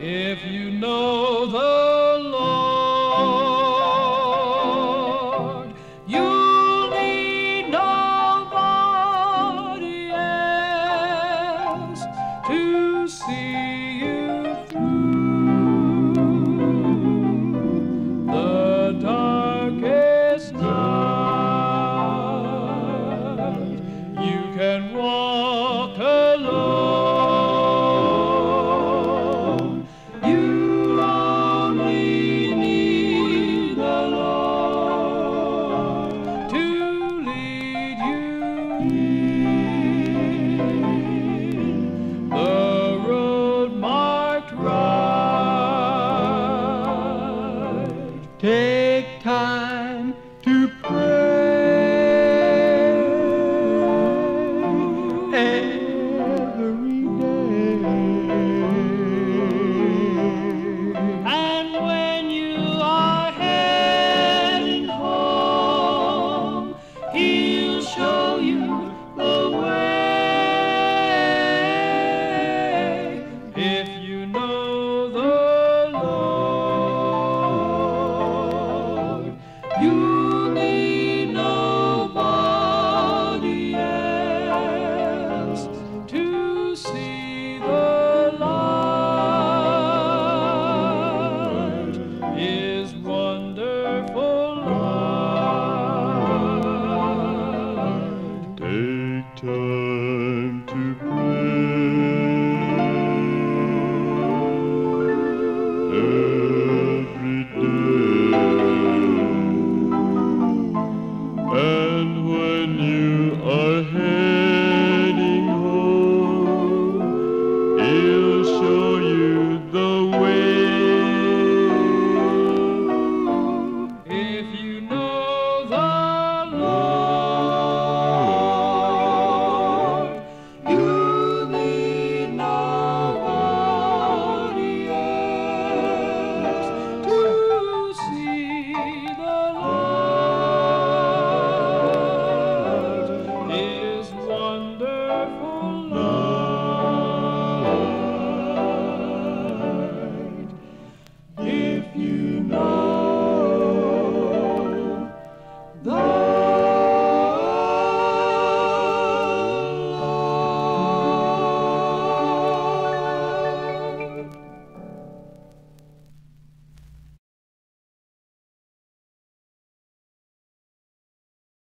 If you know the Lord, you'll need nobody else to see.